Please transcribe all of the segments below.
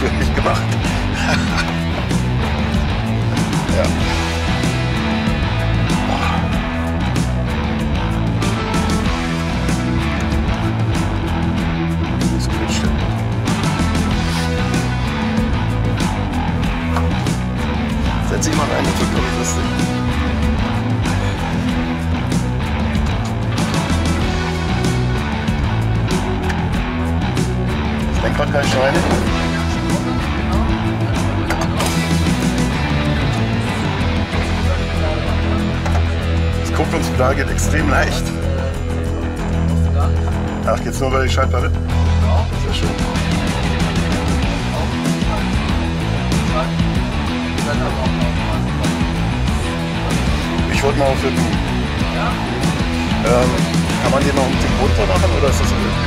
für mich gemacht. ja. Setz dich mal rein, das wird glaube ich lustig. Das Lenkrad kann ich schneiden. Das Kupplungspedal geht extrem leicht. Ach, geht's nur über die Schaltplatte? Sehr schön. Ich wollte mal auf den. Ähm, kann man den noch ein Tick runter machen oder ist das okay?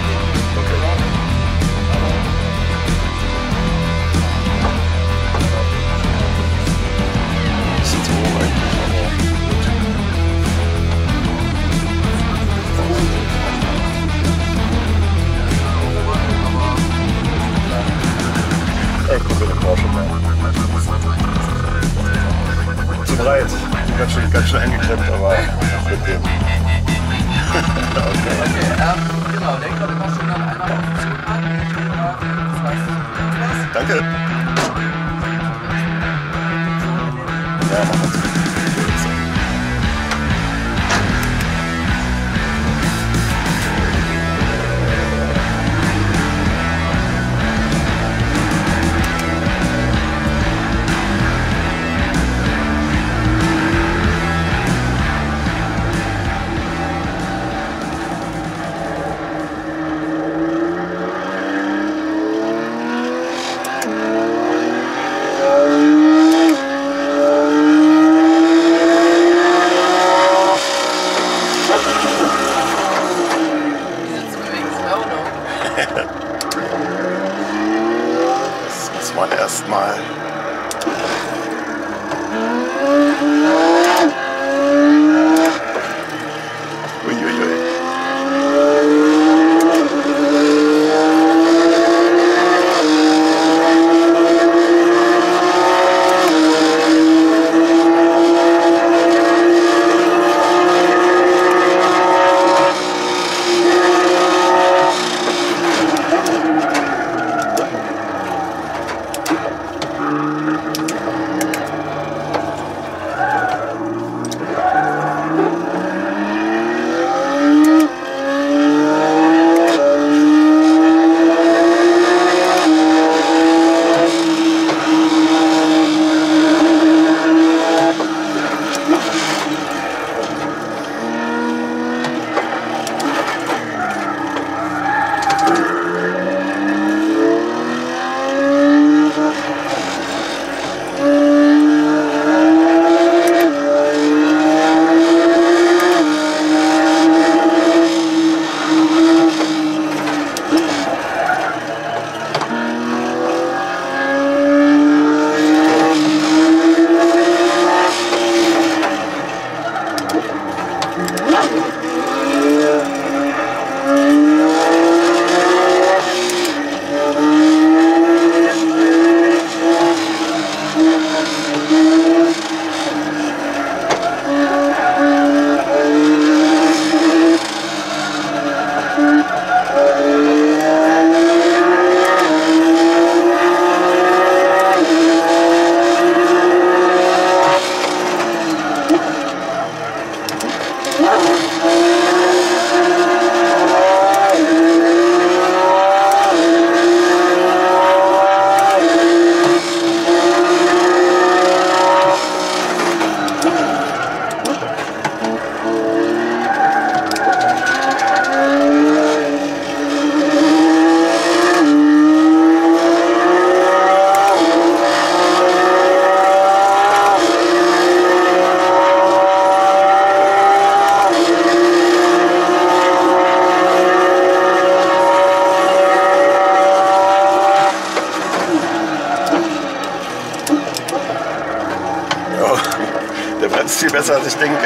Als ich denke.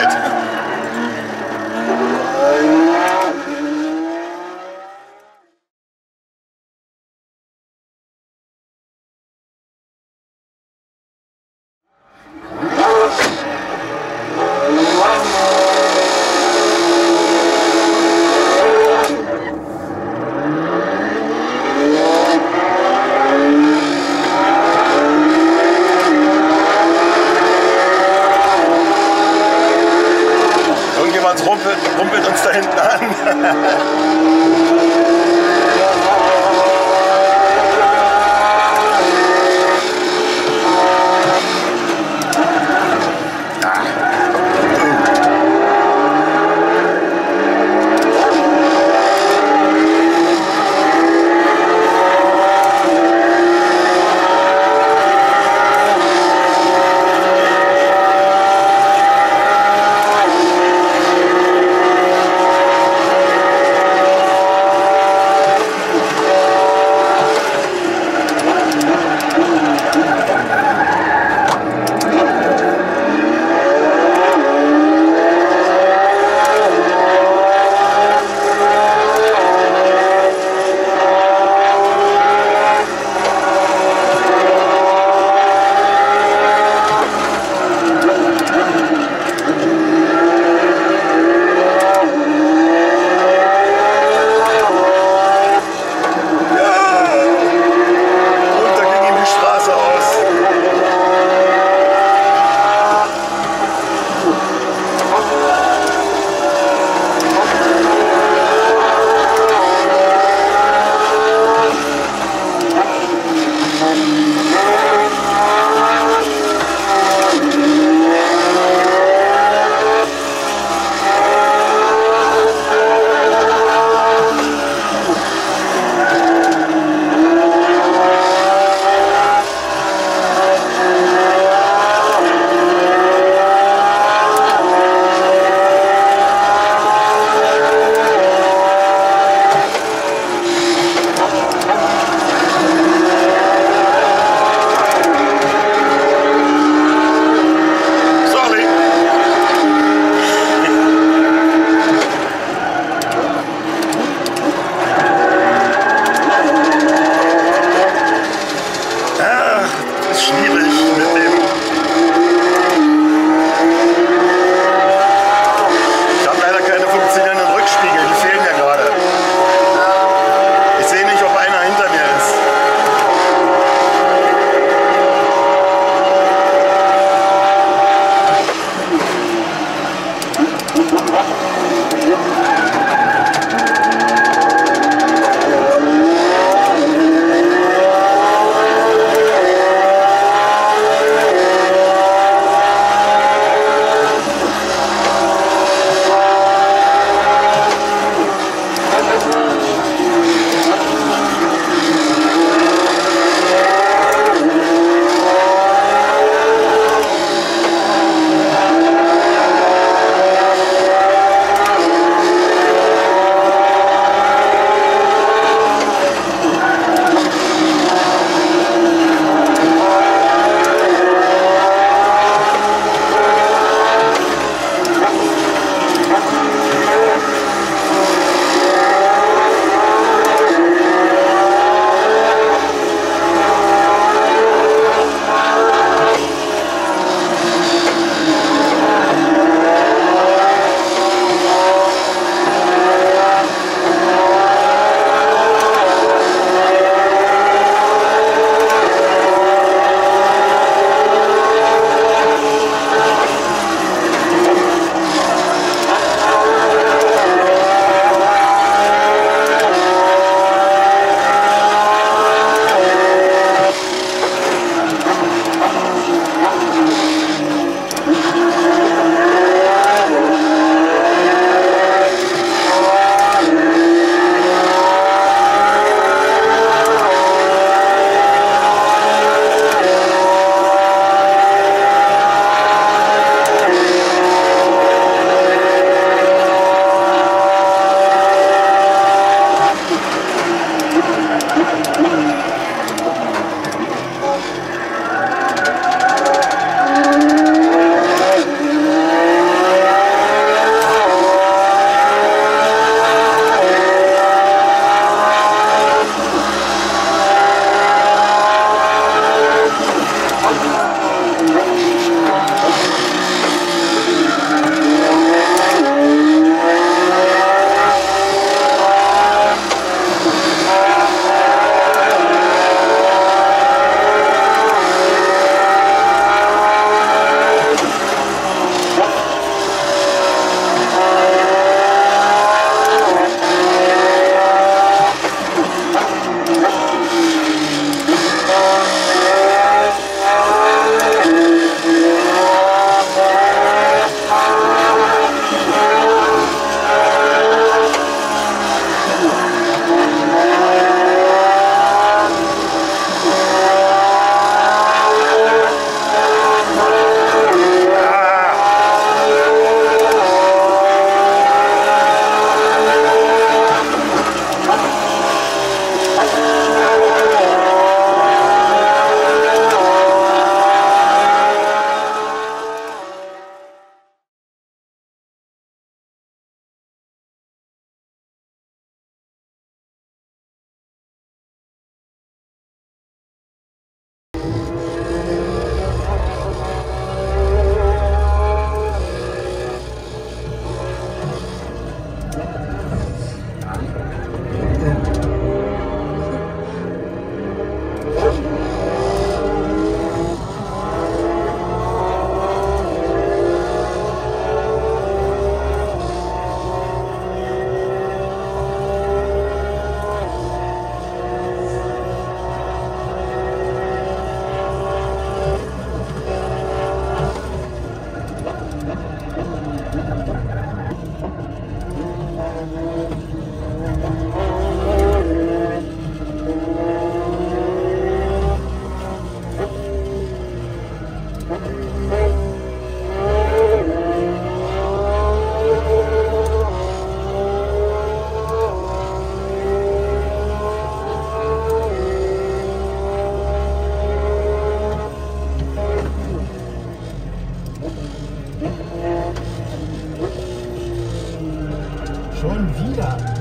Schon wieder.